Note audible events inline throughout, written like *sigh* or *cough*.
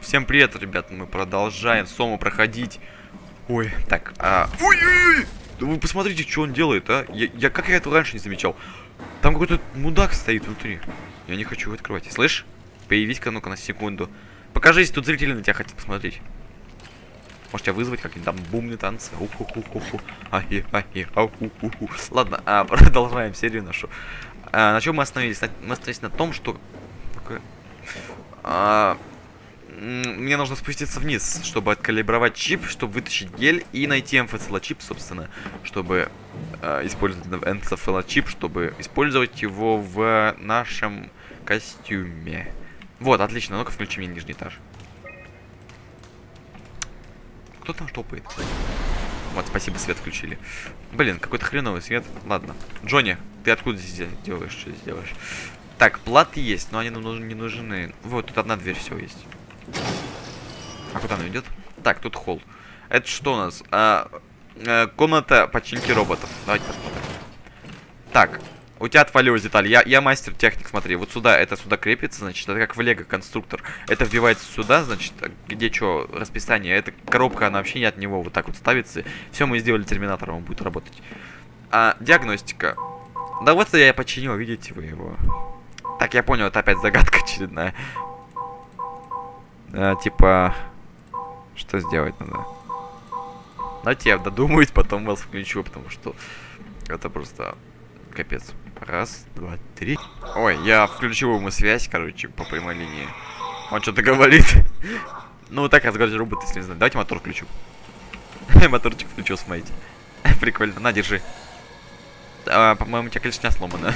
Всем привет, ребят, мы продолжаем Сому проходить. Ой, так, а... Ой-ой-ой! Да вы посмотрите, что он делает, а? Я, я как я этого раньше не замечал? Там какой-то мудак стоит внутри. Я не хочу его открывать. Слышь? Появись-ка, ну-ка, на секунду. Покажись, тут зрители на тебя хотят посмотреть. Может тебя вызвать как-нибудь там бумные танцы. Ахи, ахи. Ладно, а, *laughs* продолжаем серию нашу. А, на чем мы остановились? Мы остановились на том, что... А, мне нужно спуститься вниз, чтобы откалибровать чип, чтобы вытащить гель и найти МФЦЛ чип, собственно, чтобы э, использовать МФЦЛ чип, чтобы использовать его в нашем костюме. Вот, отлично, ну-ка включи мне нижний этаж. Кто там штопает? Вот, спасибо, свет включили. Блин, какой-то хреновый свет. Ладно. Джонни, ты откуда здесь делаешь? Что здесь делаешь? Так, платы есть, но они нам не нужны. Вот, тут одна дверь, все есть. А куда она идет? Так, тут холл. Это что у нас? А, а, комната починки роботов. Давайте посмотрим. Так, у тебя отвалилась деталь. Я, я мастер техник, смотри. Вот сюда, это сюда крепится, значит, это как в лего конструктор. Это вбивается сюда, значит, где что, расписание. Эта коробка, она вообще не от него вот так вот ставится. Все, мы сделали терминатор, он будет работать. А, диагностика. Да вот я починил, видите вы его. Так, я понял, это опять загадка очередная. А, типа... Что сделать надо? Давайте я додумаюсь, потом вас включу, потому что это просто капец. Раз, два, три. Ой, я включил ему связь, короче, по прямой линии. Он что-то говорит. *laughs* ну, вот так разговаривать робот, если не знаю. Давайте мотор включу. *laughs* Моторчик включил, смотрите. *laughs* Прикольно. На, держи. А, По-моему, у тебя колесня сломано.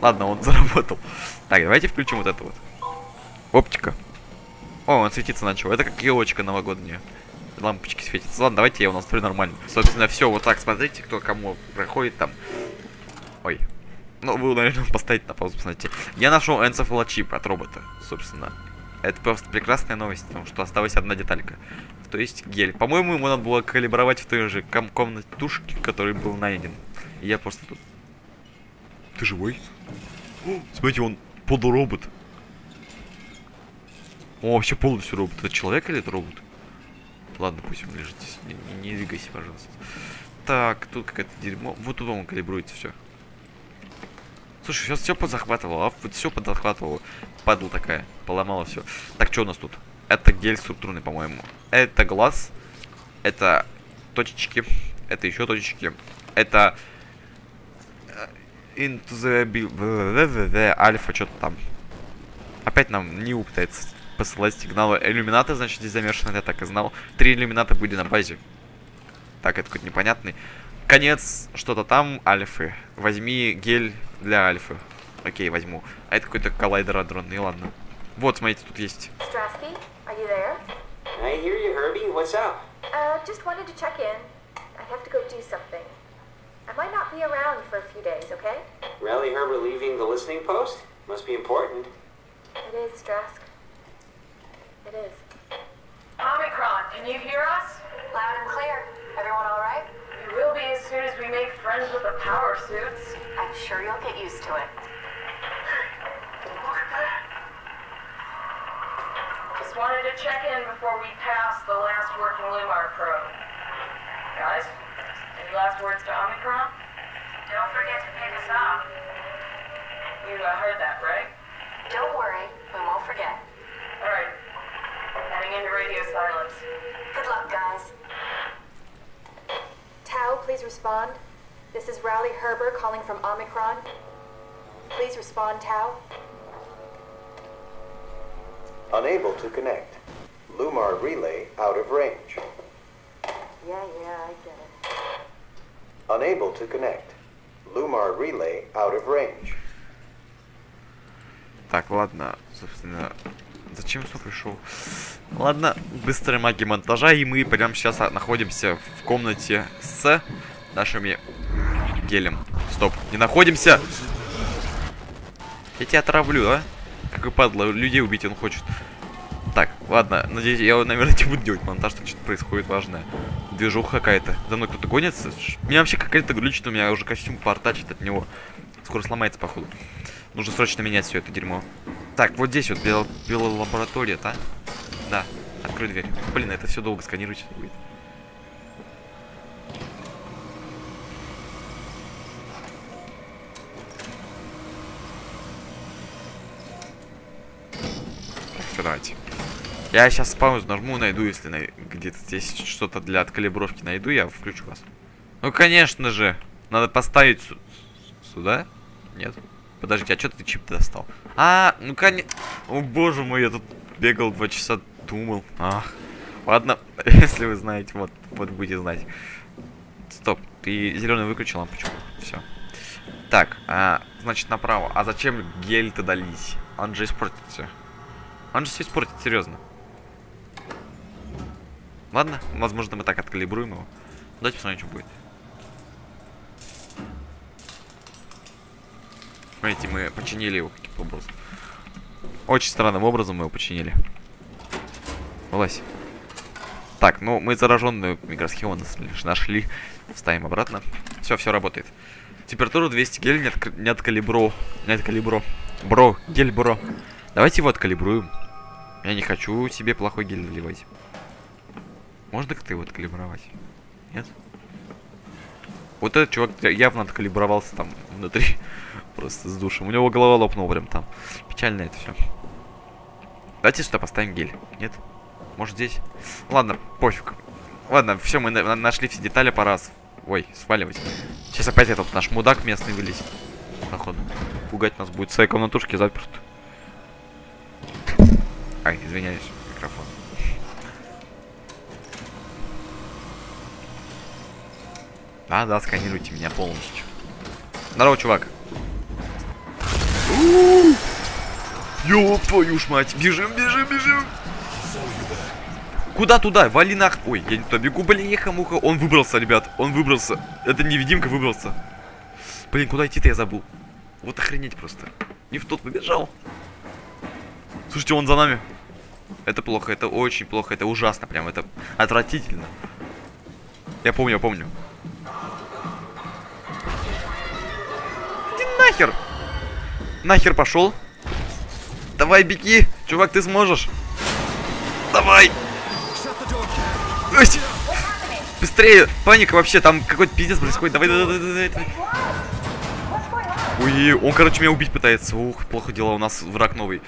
Ладно, он заработал. Так, давайте включим вот это вот. Оптика. О, он светиться начал. Это как елочка новогодняя. Лампочки светятся. Ладно, давайте я у нас настрою нормально. Собственно, все, вот так смотрите, кто кому проходит там. Ой. Ну, вы, наверное, *laughs* поставить на паузу, посмотрите. Я нашел энцефалочип от робота, собственно. Это просто прекрасная новость, потому что осталась одна деталька. То есть гель. По-моему, ему надо было калибровать в той же ком комнате тушки, который был найден. И я просто тут... Ты живой? О, смотрите, он полуробот. Он вообще полностью робот. Это человек или это робот? Ладно, пусть он лежит здесь. Не, не, не двигайся, пожалуйста. Так, тут какое-то дерьмо. Вот тут он калибруется все. Слушай, сейчас все подзахватывало, а вот все подзахватывало. Падла такая, поломала все. Так, что у нас тут? Это гель структурный, по-моему. Это глаз. Это точечки. Это еще точечки. Это э, into the альфа, что-то там. Опять нам не пытается посылать сигналы. Иллюмината, значит, здесь замешаны, я так и знал. Три иллюмината были на базе. Так, это какой-то непонятный. Конец, что-то там, альфы. Возьми гель для альфы. Окей, возьму. А это какой-то коллайдер адронный, ладно. Вот, смотрите, тут есть. Strasky, are you there? I hear you, Herbie. What's up? Uh, just wanted to check in. I have to go do something. I might not be around for a few days, okay? Rally Herbert leaving the listening post? Must be important. It is, Strask. It is. Omicron, can you hear us? Loud and clear. Everyone all right? We will be as soon as we make friends with the power suits. I'm sure you'll get used to it. Look at that. Just wanted to check in before we pass the last working Lumar probe. Guys, any last words to Omicron? Don't forget to pick us up. You uh, heard that, right? Don't worry, we won't forget All right. Heading into radio silence. Good luck, guys. Tau, please respond. This is Rowley Herber calling from Omicron. Please respond, Tau. Unable to connect. Lumar relay out of range. Yeah, yeah, I get it. Unable to connect. Lumar relay out of range. Так, ладно, собственно, зачем все пришел? Ладно, быстрая магия монтажа, и мы прямо сейчас находимся в комнате с нашими гелем. Стоп, не находимся! Я тебя отравлю, а? Какой падла, людей убить он хочет. Так, ладно, надеюсь, я, наверное, *laughs* не буду делать монтаж, что что-то происходит важное. Движуха какая-то. За мной кто-то гонится. Меня вообще какая-то глючит, у меня уже костюм портачит от него. Скоро сломается, походу. Нужно срочно менять все это дерьмо. Так, вот здесь вот бел- белолаборатория, да? Да. Открой дверь. Блин, это все долго сканировать будет. Так, давайте. Я сейчас паузу нажму, найду, если най- где-то здесь что-то для откалибровки найду, я включу вас. Ну, конечно же. Надо поставить сюда? Нет. Подождите, а что ты чип достал? А, ну конечно. О боже мой, я тут бегал два часа, думал. Ах. Ладно, *laughs* если вы знаете, вот, вот будете знать. Стоп, ты зеленый выключил лампочку. Все. Так, а, значит направо. А зачем гель-то дались? Он же испортится. Он же все испортит, серьезно. Ладно, возможно, мы так откалибруем его. Давайте посмотрим, что будет. Смотрите, мы починили его каким-то образом. Очень странным образом мы его починили. Вылазь. Так, ну мы зараженную микросхему лишь нашли. Вставим обратно. Все, все работает. Температура 200 гель, не, отк- не откалибро. Не откалибро. Бро, гель бро. Давайте его откалибруем. Я не хочу себе плохой гель наливать. Можно как-то его откалибровать? Нет? Вот этот чувак явно откалибровался там внутри. *laughs* Просто с душем. У него голова лопнула прям там. Печально это все. Давайте сюда поставим гель. Нет? Может здесь? Ладно, пофиг. Ладно, все, мы на- на- нашли все детали, пора... с- Ой, сваливать. Сейчас опять этот наш мудак местный вылезет. Походу. Пугать нас будет в своей комнатушке заперт. Ай, извиняюсь, микрофон. Да, да, сканируйте меня полностью. Здорово, чувак. Ёб твою ж мать. Бежим, бежим, бежим. Куда туда? Вали нах... Ой, я не туда бегу, блеха, муха. Он выбрался, ребят. Он выбрался. Это невидимка выбрался. Блин, куда идти-то я забыл. Вот охренеть просто. Не в тот побежал. Слушайте, он за нами. Это плохо, это очень плохо, это ужасно прям, это отвратительно. Я помню, я помню. Нахер! Нахер пошел. Давай, беги! Чувак, ты сможешь! Давай! Ась! Быстрее! Паника вообще, там какой-то пиздец происходит. Давай, давай, давай, давай. Ой, он, короче, меня убить пытается. Ух, плохо дела, у нас враг новый.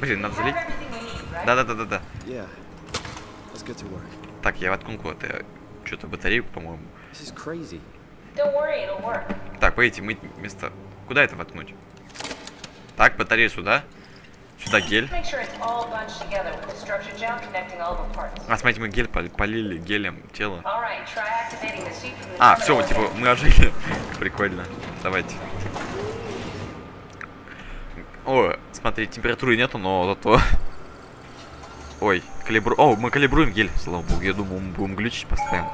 Блин, надо залить. Да-да-да-да-да. Так, я воткнул куда-то что-то батарейку, по-моему. Так, погодите, мы вместо... Куда это воткнуть? Так, батарея сюда. Сюда гель. А, смотрите, мы гель поли- полили гелем тело. А, все, типа, мы ожили. *laughs* Прикольно. Давайте. О, смотри, температуры нету, но зато... Ой, калибру... О, мы калибруем гель, слава богу. Я думал, мы будем глючить постоянно.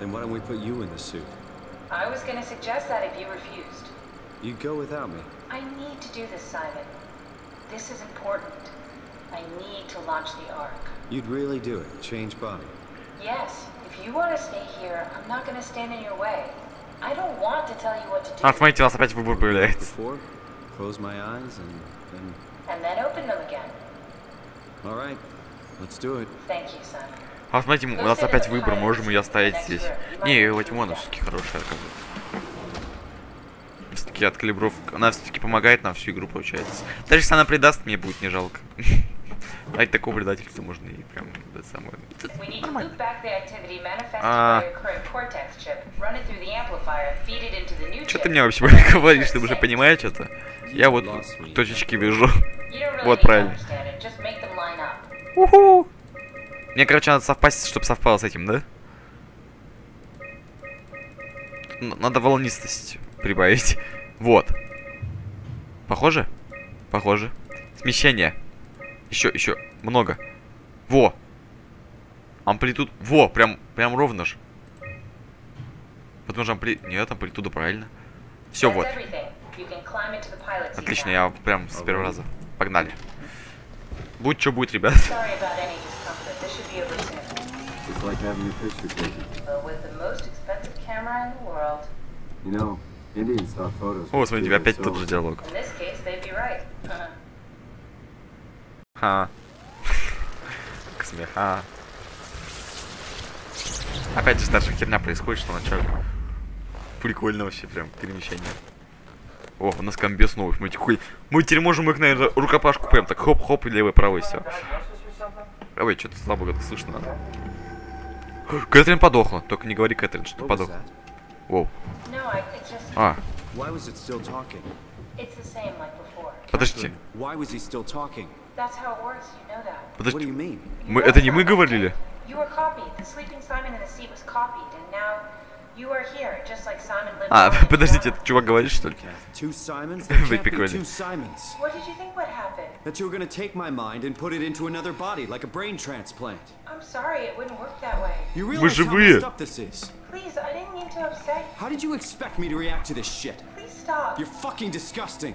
Then why don't we put you in the suit? I was gonna suggest that if you refused. You go without me. I need to do this, Simon. This is important. I need to launch the Ark. You'd really do it. Change body. Yes, if you want to stay here, I'm not gonna stand in your way. I don't want to tell you what to do. А, смотрите, у нас опять выбор появляется. Close my eyes and then. And then open them again. All right, let's do it. Thank you, Simon. А, смотрите, у нас опять выбор, можем ее оставить здесь. Не, Ватимона все-таки хорошая, оказывается. Все-таки от калибровка. Она все-таки помогает нам всю игру, получается. Даже если она предаст, мне будет не жалко. *laughs* Ради такого предательства можно и прям это самое. А. the new Что ты мне вообще говоришь, ты уже понимаешь что-то? Я вот точечки вижу. Вот правильно. Уху! Мне, короче, надо совпасть, чтобы совпало с этим, да? Надо волнистость прибавить. Вот. Похоже? Похоже. Смещение. Еще, еще. Много. Во. Амплитуд. Во, прям, прям ровно же. Потому что ампли... Нет, амплитуда правильно. Все, вот. Отлично, я прям с первого раза. Погнали. Будь что будет, ребят. Like having your picture taken. But with the most expensive camera in the world. You know, Indian stock photos. О, смотрите, опять тот же диалог. In this case, they'd be right. Ха. Как *laughs* смех. А. Опять же, та же херня происходит, что вначале. Прикольно вообще, прям, перемещение. О, у нас комбез новых. Мы теперь, мы теперь можем их, наверное, рукопашку прям так хоп-хоп и левый, правый, все. Ой, что-то слабо как слышно. Кэтрин подохла. Только не говори, Кэтрин, что was подохла. Воу. А, Why was it still talking? it's the same like before. подождите. Why was he still talking? That's how it works, you know that. What do Подождите. you mean? Мы, это не мы говорили? You were copied. The sleeping Simon in the sea was copied, and now you are here, just like Simon lived. А, on in подождите, York. этот чувак говорит, что ли? Two Simons? There Вы can't be прикольные. two Simons. What did you think would happen? That you were gonna take my mind and put it into another body, like a brain transplant. I'm sorry, it wouldn't work that way. You realize how живые. messed up this is? Please, I didn't mean to upset How did you expect me to react to this shit? you. Please stop. You're fucking disgusting.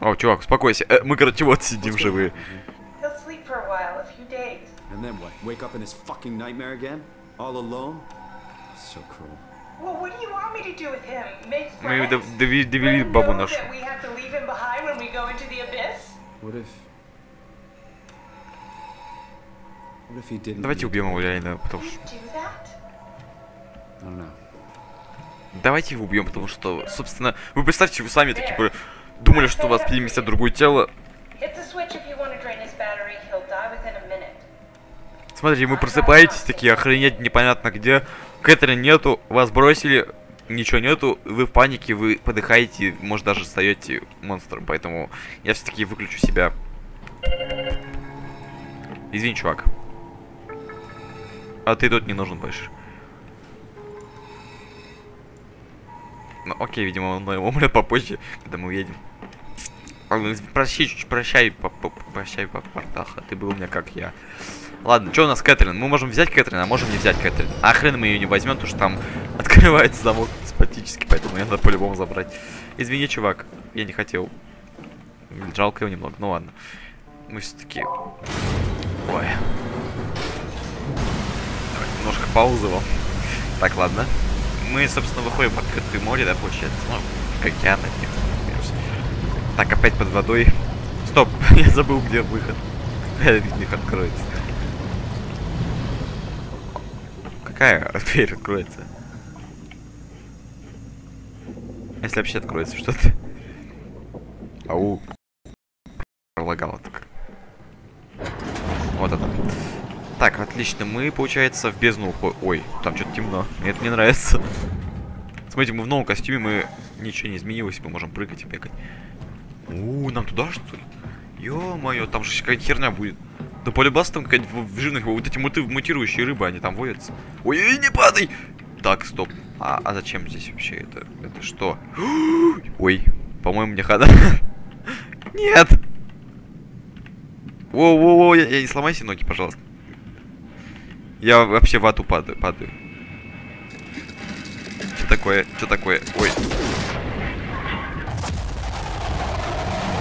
О, чувак, успокойся. Э, мы, короче, вот сидим живые. happen? He'll sleep for a while, a few days. And then what? Wake up in this fucking nightmare again? All alone? So cruel. Well, what do you want me to do with him? Make Мы friends? довели бабу нашу. that we have to leave him behind when we go into the abyss? What if... What if he didn't... Давайте убьем его реально, потому что... Давайте его убьем, потому что, собственно, вы представьте, вы сами такие бы думали, что у вас переместят другое тело. Смотрите, вы просыпаетесь, такие охренеть непонятно где. Кэтрин нету, вас бросили, ничего нету, вы в панике, вы подыхаете, может даже стаете монстром, поэтому я все-таки выключу себя. Извини, чувак. А ты тут не нужен больше. Ну окей, видимо, он умрет попозже, когда мы уедем. Ладно, Прощай, прощай, прощай, папартаха, ты был у меня как я. Ладно, что у нас Кэтрин? Мы можем взять Кэтрин, а можем не взять Кэтрин. А хрен мы ее не возьмем, потому что там *laughs* открывается замок спатически, поэтому ее надо по-любому забрать. Извини, чувак, я не хотел. Жалко его немного, ну ладно. Мы все-таки... Ой. Давай, немножко паузы вам. Так, ладно. Мы, собственно, выходим в открытое море, да, получается? Ну, к океану, нет, плюс-минус. Так, опять под водой. Стоп, *laughs* я забыл, где выход. Этот них откроется. Какая *laughs* дверь откроется? Если вообще откроется что-то. Ау. Пролагало так. Вот это. Так, отлично. Мы, получается, в бездну уходим. Ой, там что-то темно. Мне это не нравится. Смотрите, мы в новом костюме, мы ничего не изменилось, мы можем прыгать и бегать. У, нам туда что ли? Ё-моё, там же какая-то херня будет. Да полюбас там какая-то в жирных, вот эти мути- мутирующие рыбы, они там водятся. Ой, ой, не падай! Так, стоп. А, а зачем здесь вообще это? Это что? *gasps* Ой, по-моему, мне хана. *laughs* Нет! Воу-воу-воу, я, я не сломайся ноги, пожалуйста. Я вообще в ату падаю. падаю. Что такое? Что такое? Ой.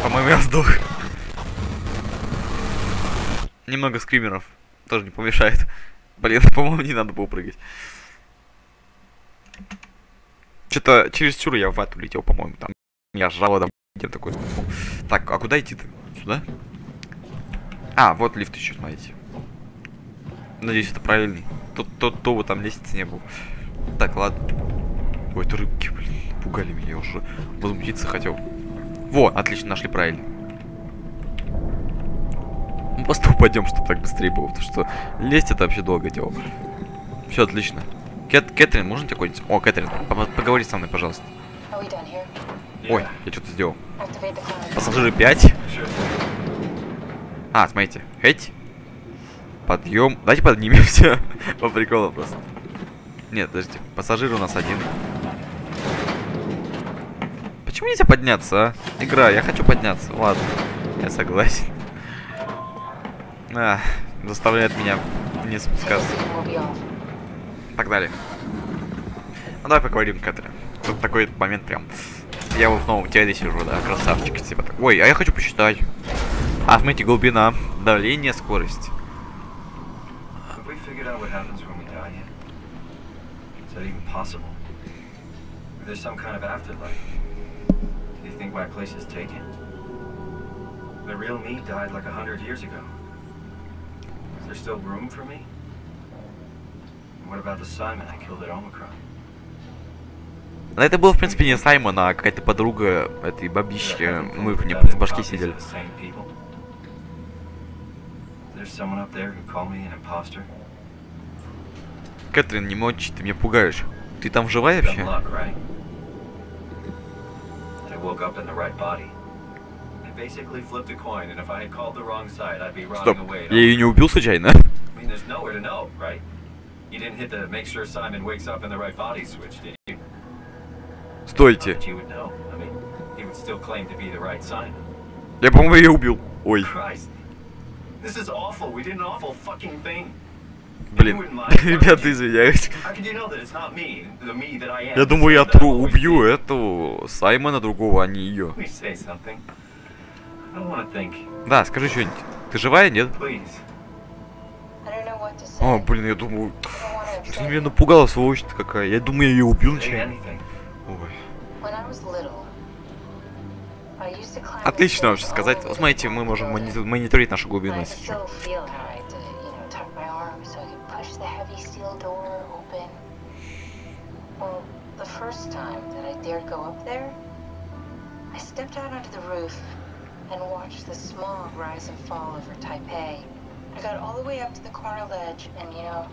По-моему, я сдох. Немного скримеров. Тоже не помешает. Блин, *laughs* по-моему, не надо было прыгать. Что-то через чур я в ату летел, по-моему, там. Я жало там. Я такой. Так, а куда идти-то? Сюда? А, вот лифт еще, смотрите. Надеюсь, это правильный. Тут то, то, вот там лестницы не было. Так, ладно. Ой, это рыбки, блин, пугали меня, я уже возмутиться хотел. Во, отлично, нашли правильно. Мы просто упадем, чтобы так быстрее было, потому что лезть это вообще долго дело. Все отлично. Кэт, Кэтрин, можно тебе какой-нибудь... О, Кэтрин, по- поговори со мной, пожалуйста. Ой, я что-то сделал. Пассажиры 5. А, смотрите. Эть. Подъем. Давайте поднимемся. *laughs* По приколу просто. Нет, подождите. Пассажир у нас один. Почему нельзя подняться, а? Игра, я хочу подняться. Ладно. Я согласен. А, заставляет меня не спускаться. Погнали. Ну давай поговорим, Кэтрин. Тут такой момент прям. Я вот в новом теле сижу, да, красавчик, типа. Ой, а я хочу посчитать. А, смотрите, глубина, давление, скорость. Is there some kind of afterlife? Think my place is taken? The real me died like a hundred years ago. Is there still room for me? And what about the Simon I killed at Omicron? Но это был, в принципе, не Саймон, а какая-то подруга этой бабищи. Мы в ней в башке сидели. Кэтрин, не мочи, ты меня пугаешь. Ты там живая вообще? Woke up in the right body. I basically flipped a coin, and if I had called the wrong side, I'd be rotting away. я ее не убил случайно? I mean, there's nowhere to know, right? You didn't hit the make sure Simon wakes up in the right body switch, did you? Стойте. You would know. I mean, he would still claim to be the right Simon. Я, по-моему, ее убил. Ой, Christ. This is awful. We did an awful fucking thing. блин. Ребята, извиняюсь. Я думаю, я тру убью эту Саймона другого, а не ее. Да, скажи что-нибудь. Ты живая, нет? Please. I don't know what to say. О, блин, я думаю, I don't want to ты меня напугала, сволочь какая. Я думаю, я ее убил Say нечаянно. Ой. Отлично вообще сказать. Смотрите, to мы можем мониторить нашу глубину, I first time that I dared go up there, I stepped out onto the roof and watched the smog rise and fall over Taipei. I got all the way up to the corner ledge, and you know,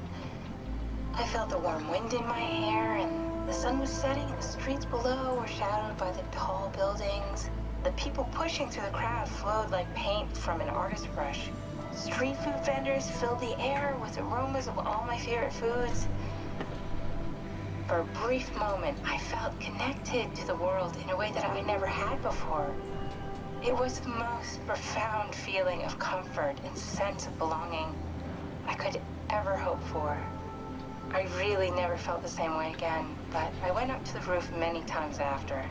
I felt the warm wind in my hair, and the sun was setting, and the streets below were shadowed by the tall buildings. The people pushing through the crowd flowed like paint from an artist's brush. Street food vendors filled the air with aromas of all my favorite foods. For a brief moment, I felt connected to the world in a way that I never had before. It was the most profound feeling of comfort and sense of belonging I could ever hope for. I really never felt the same way again, but I went up to the roof many times after.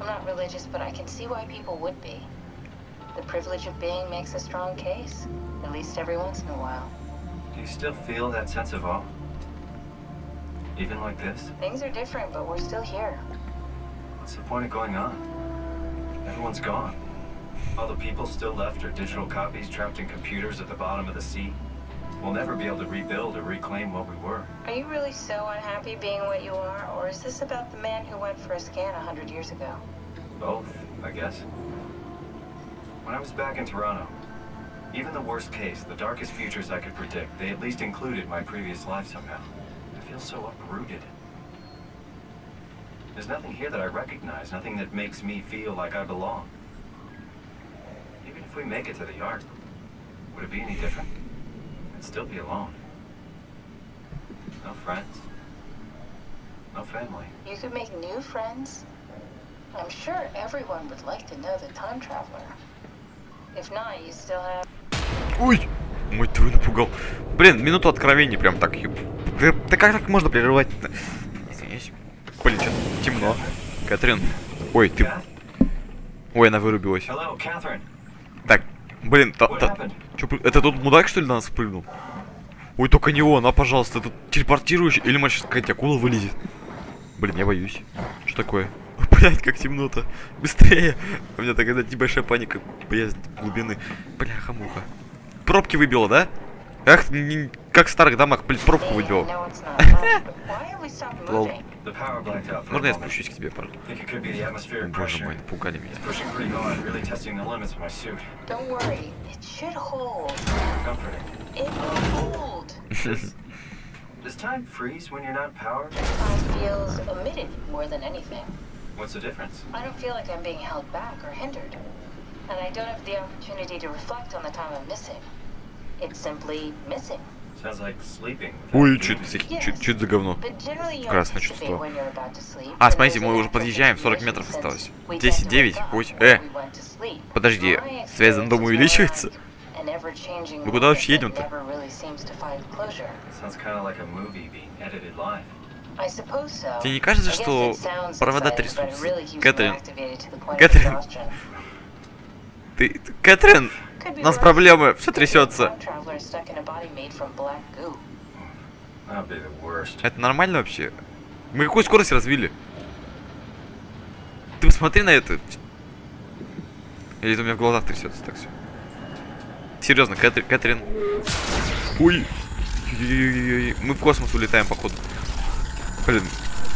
I'm not religious, but I can see why people would be. The privilege of being makes a strong case, at least every once in a while. Do you still feel that sense of awe? Even like this? Things are different, but we're still here. What's the point of going on? Everyone's gone. All the people still left are digital copies trapped in computers at the bottom of the sea. We'll never be able to rebuild or reclaim what we were. Are you really so unhappy being what you are, or is this about the man who went for a scan a hundred years ago? Both, I guess. When I was back in Toronto, even the worst case, the darkest futures I could predict, they at least included my previous life somehow I feel so uprooted. There's nothing here that I recognize, nothing that makes me feel like I belong. Even if we make it to the Ark, would it be any different? I'd still be alone. No friends. No family. You could make new friends. I'm sure everyone would like to know the time traveler. If not, you still have. Ой! Мой твой напугал. Блин, минуту откровений прям так. еб- Да, да как так можно прерывать? Извиняюсь. Блин, что темно. Катрин. Ой, ты... Ой, она вырубилась. Так, блин, та, та- чё это тот мудак, что ли, на нас прыгнул? Ой, только не он, а, пожалуйста, это телепортирующий, или может какая-то акула вылезет. Блин, я боюсь. Что такое? Блять, как темно-то. Быстрее. У меня такая, небольшая паника, боязнь глубины. Бляха-муха. Пробки выбило, да? Не- как в старых домах, блин, пробку out for Можно я спущусь к тебе, atmospheric боже мой, напугали меня. Does time freeze when you're not powered? Time feels omitted more than anything. What's the difference? I don't feel like I'm being held back or hindered. And I don't have the opportunity to reflect on the time I'm missing. Ой, чё это, dreaming. за- говно? Красное чувство. А, смотрите, мы уже подъезжаем, 40 continuation метров осталось. we 10, get to 9, wake up 8. when Э, подожди, связь дома experience is увеличивается? Мы куда вообще едем-то? Тебе не кажется, что провода трясутся? Кэтрин, Кэтрин. ты... Кэтрин, у нас проблемы, все трясется. Это нормально вообще? Мы какую скорость развили? Ты посмотри на это. Или это у меня в глазах трясется так все. Серьезно, Кэтри- Кэтрин. Ой. Мы в космос улетаем, походу. Блин.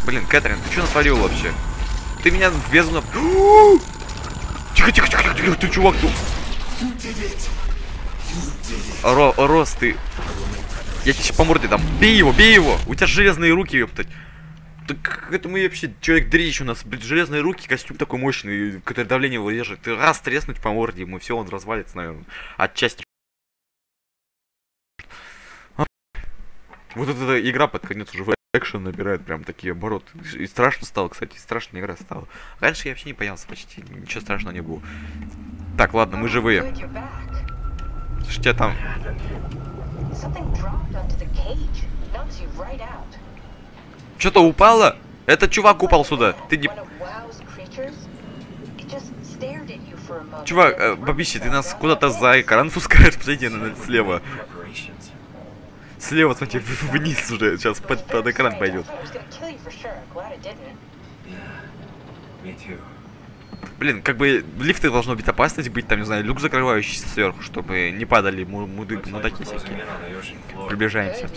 Блин, Кэтрин, ты что натворил вообще? Ты меня в бездну... *gasps* тихо, тихо, тихо, тихо, ты чувак, ты... Ро, Рос, ты... Я тебе по морде дам. Бей его, бей его! У тебя железные руки, ёптать. Так это мы вообще человек дрищ у нас, блин, железные руки, костюм такой мощный, который давление выдержит. Ты раз треснуть по морде, ему все, он развалится, наверное. Отчасти. Вот эта игра под конец уже в экшен набирает прям такие обороты. И страшно стало, кстати, страшная игра стала. Раньше я вообще не боялся почти, ничего страшного не было. Так, ладно, мы живые. Что тебя там? Что-то упало? Этот чувак упал сюда. Ты не... Чувак, э, бабище, ты нас куда-то за экран пускаешь, посмотрите на на- слева. Слева, смотри, вниз уже, сейчас под, под экран пойдет. Yeah. Блин, как бы лифты должно быть опасность быть, там, не знаю, люк закрывающийся сверху, чтобы не падали му- муды, мудаки всякие. Приближаемся.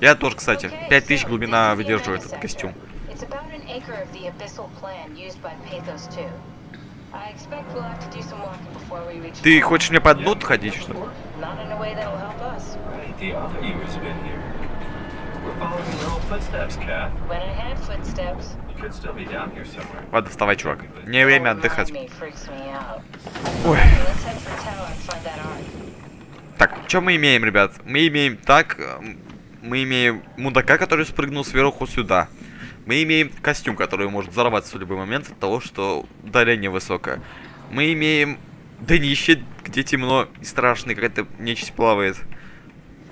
Я тоже, кстати, Okay, 5000 so глубина выдерживает этот костюм. It's about an acre of the abyssal plan used by Pathos 2. I expect we'll have to do some walking before we reach Ты хочешь мне под дно ходить, что ли? We're following your footsteps. When I had footsteps, Ладно, вставай, чувак. Мне время отдыхать. Ой. Так, что мы имеем, ребят? Мы имеем так, мы имеем мудака, который спрыгнул сверху сюда. Мы имеем костюм, который может взорваться в любой момент от того, что удаление высокое. Мы имеем днище, где темно и страшно, и какая-то нечисть плавает.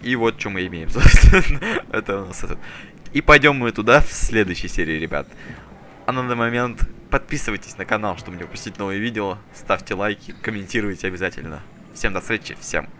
И вот что мы имеем, *laughs* собственно. Это у нас этот. И пойдем мы туда в следующей серии, ребят. А на данный момент подписывайтесь на канал, чтобы не упустить новые видео. Ставьте лайки, комментируйте обязательно. Всем до встречи, всем пока.